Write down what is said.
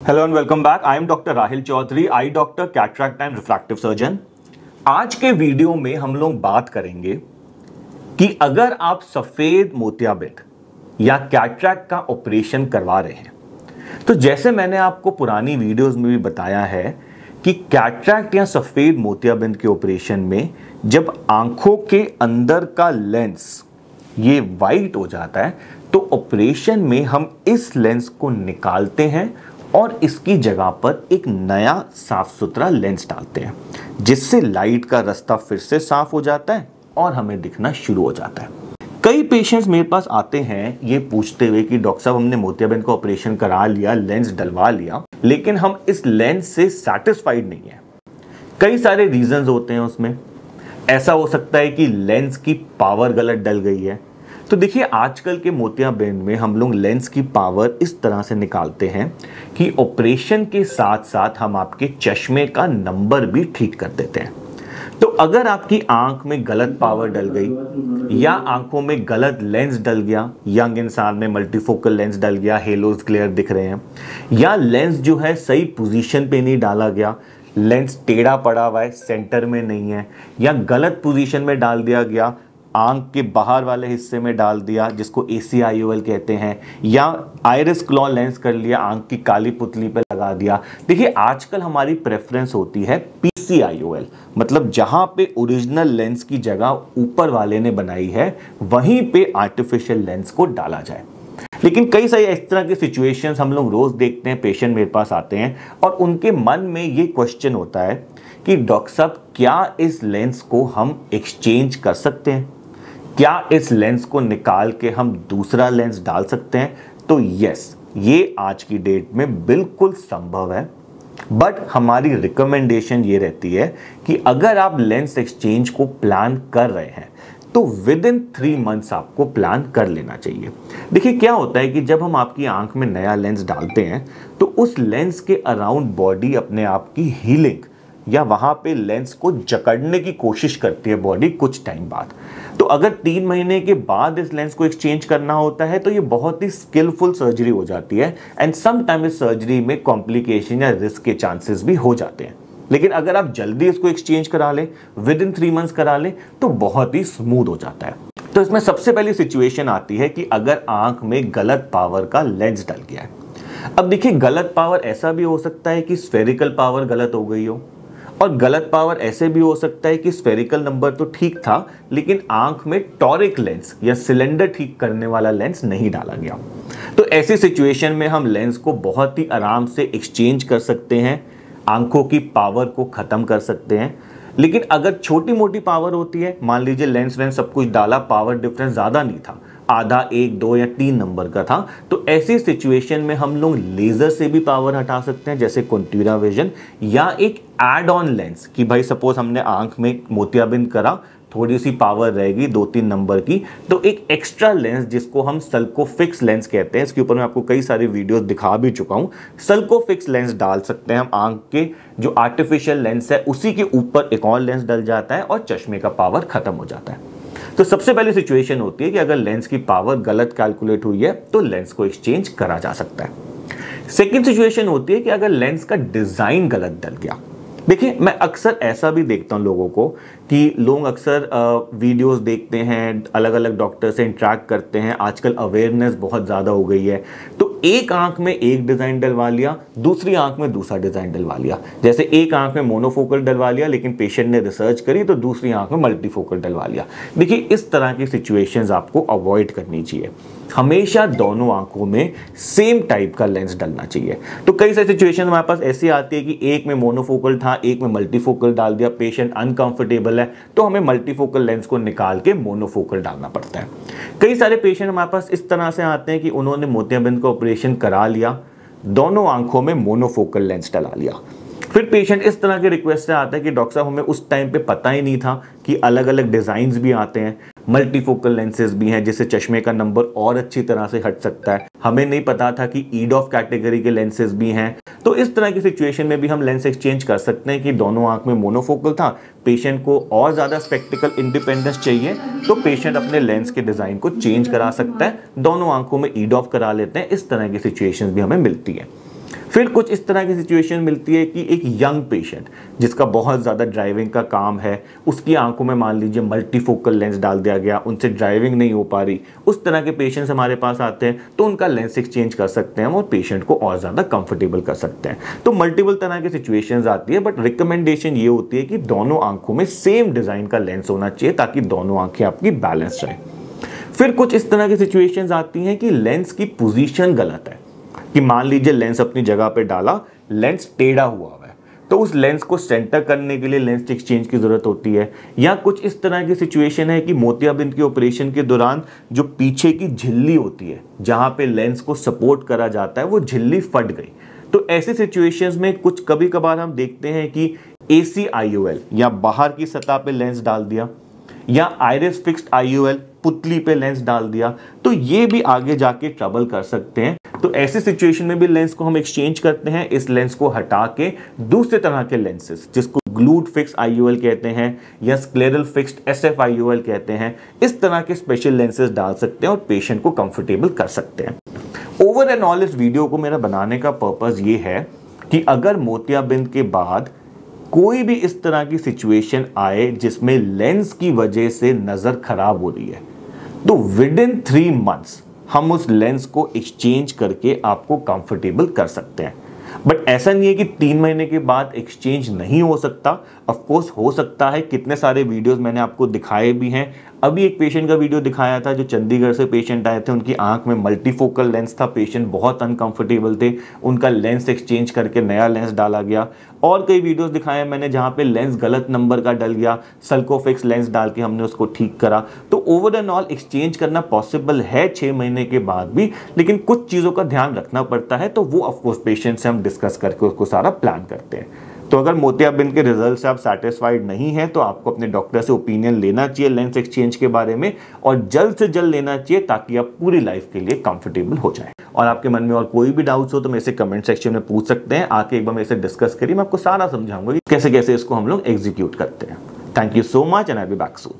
Hello and welcome back I am doctor Rahil Chaudhary eye doctor cataract and refractive surgeon आज के video में हम लोग बात करेंगे कि अगर आप सफ़ेद मोतियाबिंद या कैटरैक्ट का ऑपरेशन करवा रहे हैं तो जैसे मैंने आपको पुरानी वीडियोस में भी बताया है कि कैटरैक्ट या सफ़ेद मोतियाबिंद के ऑपरेशन में जब आँखों के अंदर का लेंस ये वाइट हो जाता है तो ऑपरेशन में हम इस लेंस को निकालते हैं और इसकी जगह पर एक नया साफ़ सुथरा लेंस डालते हैं, जिससे लाइट का रास्ता फिर से साफ़ हो जाता है और हमें दिखना शुरू हो जाता है। कई पेशेंट्स मेरे पास आते हैं, ये पूछते हुए कि, डॉक्टर साहब, हमने मोतियाबिंद का ऑपरेशन करा लिया, लेंस डलवा लिया, लेकिन हम इस लेंस से सेटिस्फाइड नहीं है। कई सारे रीजंस होते हैं उसमें। ऐसा हो सकता है कि लेंस की पावर गलत डल गई है तो देखिए, आजकल के मोतियाबिंद में हम लोग लेंस की पावर इस तरह से निकालते हैं कि ऑपरेशन के साथ साथ हम आपके चश्मे का नंबर भी ठीक कर देते हैं। तो अगर आपकी आँख में गलत पावर डल गई, या आँखों में गलत लेंस डल गया, यंग इंसान में मल्टीफोकल लेंस डल गया हेलोज क्लियर दिख रहे हैं, या लेंस जो है सही पोजीशन पे नहीं डाला गया, लेंस टेढ़ा पड़ा हुआ है सेंटर में नहीं है, या गलत पोजीशन में डाल दिया गया आँख के बाहर वाले हिस्से में डाल दिया, जिसको एसीआईओएल कहते हैं, या आयरस क्लॉ लेंस कर लिया, आँख की काली पुतली पर लगा दिया। देखिए, आजकल हमारी प्रेफरेंस होती है पीसीआईओएल मतलब जहाँ पे ओरिजिनल लेंस की जगह ऊपर वाले ने बनाई है, वहीं पे आर्टिफिशियल लेंस को डाला जाए। लेकिन कई सारी इस तरह की सिचुएशंस हम लोग रोज देखते हैं पेशेंट मेरे पास आते हैं, और उनके मन में ये क्वेश्चन होता है कि, डॉक्टर साहब, क्या इस लेंस को हम एक्सचेंज कर सकते हैं? क्या इस लेंस को निकाल के हम दूसरा लेंस डाल सकते हैं? तो यस ये आज की डेट में बिल्कुल संभव है। बट हमारी रिकमेंडेशन ये रहती है कि अगर आप लेंस एक्सचेंज को प्लान कर रहे हैं तो विद इन थ्री मंथ्स आपको प्लान कर लेना चाहिए। देखिए, क्या होता है कि जब हम आपकी आँख में नया लेंस डालते हैं तो उस लेंस के अराउंड बॉडी अपने आप की हीलिंग या वहाँ पे लेंस को जकड़ने की कोशिश करती है बॉडी कुछ टाइम बाद। तो अगर तीन महीने के बाद इस लेंस को एक्सचेंज करना होता है तो ये बहुत ही स्किलफुल सर्जरी हो जाती है एंड सम टाइम इस सर्जरी में कॉम्प्लिकेशन या रिस्क के चांसेस भी हो जाते हैं। लेकिन अगर आप जल्दी इसको एक्सचेंज करा लें विद इन थ्री मंथ्स करा लें तो बहुत ही स्मूथ हो जाता है। तो इसमें सबसे पहली सिचुएशन आती है कि अगर आँख में गलत पावर का लेंस डल गया है। अब देखिए, गलत पावर ऐसा भी हो सकता है कि स्फेरिकल पावर गलत हो गई हो। और गलत पावर ऐसे भी हो सकता है कि स्फेरिकल नंबर तो ठीक था, लेकिन आँख में टॉरिक लेंस या सिलेंडर ठीक करने वाला लेंस नहीं डाला गया। तो ऐसी सिचुएशन में हम लेंस को बहुत ही आराम से एक्सचेंज कर सकते हैं, आँखों की पावर को ख़त्म कर सकते हैं। लेकिन अगर छोटी मोटी पावर होती है, मान लीजिए लेंस वेंस सब कुछ डाला पावर डिफरेंस ज़्यादा नहीं था आधा एक, दो या तीन नंबर का था। तो ऐसी सिचुएशन में हम लोग लेज़र से भी पावर हटा सकते हैं, जैसे कंट्यूरा विजन या एक एड ऑन लेंस कि भाई सपोज़ हमने आँख में मोतियाबिंद करा थोड़ी सी पावर रहेगी दो तीन नंबर की। तो एक एक्स्ट्रा लेंस जिसको हम सल्को फिक्स लेंस कहते हैं, इसके ऊपर मैं आपको कई सारी वीडियोस दिखा भी चुका हूँ। सल्को फिक्स लेंस डाल सकते हैं हम आँख के, जो आर्टिफिशियल लेंस है, उसी के ऊपर एक और लेंस डल जाता है और चश्मे का पावर खत्म हो जाता है। तो सबसे पहली सिचुएशन होती है कि अगर लेंस की पावर गलत कैलकुलेट हुई है तो लेंस को एक्सचेंज करा जा सकता है। सेकेंड सिचुएशन होती है कि अगर लेंस का डिज़ाइन गलत डल गया, देखिए, मैं अक्सर ऐसा भी देखता हूँ लोगों को कि लोग अक्सर वीडियोस देखते हैं अलग अलग डॉक्टर से इंट्रैक्ट करते हैं, आजकल अवेयरनेस बहुत ज़्यादा हो गई है। तो एक आँख में एक डिज़ाइन डलवा लिया, दूसरी आँख में दूसरा डिज़ाइन डलवा लिया। जैसे एक आँख में मोनोफोकल डलवा लिया, लेकिन पेशेंट ने रिसर्च करी तो दूसरी आँख में मल्टीफोकल डलवा लिया। देखिए, इस तरह की सिचुएशंस आपको अवॉइड करनी चाहिए। हमेशा दोनों आँखों में सेम टाइप का लेंस डलना चाहिए। तो कई सारी सिचुएशन हमारे पास ऐसी आती है कि एक में मोनोफोकल था, एक में मल्टीफोकल डाल दिया पेशेंट अनकंफर्टेबल है तो हमें मल्टीफोकल लेंस को निकाल के मोनोफोकल डालना पड़ता है। कई सारे पेशेंट हमारे पास इस तरह से आते हैं कि उन्होंने मोतियाबिंद का ऑपरेशन करा लिया, दोनों आँखों में मोनोफोकल लेंस डला लिया। फिर पेशेंट इस तरह के रिक्वेस्ट से आता है कि डॉक्टर साहब, हमें उस टाइम पे पता ही नहीं था कि अलग अलग डिज़ाइंस भी आते हैं मल्टीफोकल लेंसेज भी हैं, जिससे चश्मे का नंबर और अच्छी तरह से हट सकता है। हमें नहीं पता था कि ईड ऑफ़ कैटेगरी के लेंसेज भी हैं। तो इस तरह की सिचुएशन में भी हम लेंस एक्सचेंज कर सकते हैं कि दोनों आँख में मोनोफोकल था। पेशेंट को और ज़्यादा स्पेक्टिकल इंडिपेंडेंस चाहिए तो पेशेंट अपने लेंस के डिज़ाइन को चेंज करा सकता है। दोनों आँखों में ईड ऑफ़ करा लेते हैं। इस तरह की सिचुएशन भी हमें मिलती है। फिर कुछ इस तरह की सिचुएशन मिलती है कि एक यंग पेशेंट जिसका बहुत ज़्यादा ड्राइविंग का काम है, उसकी आँखों में मान लीजिए मल्टीफोकल लेंस डाल दिया गया, उनसे ड्राइविंग नहीं हो पा रही, उस तरह के पेशेंट्स हमारे पास आते हैं तो उनका लेंस एक्सचेंज कर सकते हैं, और पेशेंट को और ज़्यादा कंफर्टेबल कर सकते हैं। तो मल्टीपल तरह की सिचुएशन आती है बट रिकमेंडेशन ये होती है कि दोनों आँखों में सेम डिज़ाइन का लेंस होना चाहिए, ताकि दोनों आँखें आपकी बैलेंस रहे। फिर कुछ इस तरह की सिचुएशंस आती हैं कि लेंस की पोजीशन गलत है। कि मान लीजिए लेंस अपनी जगह पे डाला, लेंस टेढ़ा हुआ है। तो उस लेंस को सेंटर करने के लिए लेंस एक्सचेंज की ज़रूरत होती है। या कुछ इस तरह की सिचुएशन है कि मोतियाबिंद के ऑपरेशन के दौरान जो पीछे की झिल्ली होती है, जहाँ पे लेंस को सपोर्ट करा जाता है, वो झिल्ली फट गई। तो ऐसे सिचुएशंस में कुछ कभी कभार हम देखते हैं कि ए सी या बाहर की सतह पे लेंस डाल दिया, या आयरिस फिक्स्ड आईओएल पुतली पे लेंस डाल दिया तो ये भी आगे जाके ट्रबल कर सकते हैं। तो ऐसे सिचुएशन में भी लेंस को हम एक्सचेंज करते हैं, इस लेंस को हटा के दूसरे तरह के लेंसेज जिसको ग्लूड फिक्स आईओएल कहते हैं या scleral fixed S F IOL कहते हैं, इस तरह के स्पेशल लेंसेज डाल सकते हैं और पेशेंट को कंफर्टेबल कर सकते हैं। ओवर एंड ऑल इस वीडियो को मेरा बनाने का पर्पज ये है कि अगर मोतियाबिंद के बाद कोई भी इस तरह की सिचुएशन आए जिसमें लेंस की वजह से नज़र खराब हो रही है तो विद इन थ्री मंथ्स हम उस लेंस को एक्सचेंज करके आपको कंफर्टेबल कर सकते हैं। बट ऐसा नहीं है कि तीन महीने के बाद एक्सचेंज नहीं हो सकता। ऑफ़ कोर्स हो सकता है, कितने सारे वीडियोस मैंने आपको दिखाए भी हैं। अभी एक पेशेंट का वीडियो दिखाया था जो चंडीगढ़ से पेशेंट आए थे, उनकी आँख में मल्टीफोकल लेंस था। पेशेंट बहुत अनकंफर्टेबल थे। उनका लेंस एक्सचेंज करके नया लेंस डाला गया। और कई वीडियोस दिखाए मैंने जहाँ पे लेंस गलत नंबर का डल गया। सल्कोफिक्स लेंस डाल के हमने उसको ठीक करा। तो ओवर एंड ऑल एक्सचेंज करना पॉसिबल है छः महीने के बाद भी, लेकिन कुछ चीज़ों का ध्यान रखना पड़ता है तो वो ऑफकोर्स पेशेंट से हम डिस्कस करके उसको सारा प्लान करते हैं। तो अगर मोतियाबिंद के रिज़ल्ट से आप सेटिस्फाइड नहीं हैं तो आपको अपने डॉक्टर से ओपिनियन लेना चाहिए लेंस एक्सचेंज के बारे में और जल्द से जल्द लेना चाहिए ताकि आप पूरी लाइफ के लिए कंफर्टेबल हो जाए। और आपके मन में और कोई भी डाउट्स हो तो मेरे से कमेंट सेक्शन में पूछ सकते हैं। आके एक बार मेरे से डिस्कस करिए, मैं आपको सारा समझाऊँगा कि कैसे कैसे इसको हम लोग एग्जीक्यूट करते हैं। Thank you so much and I be back soon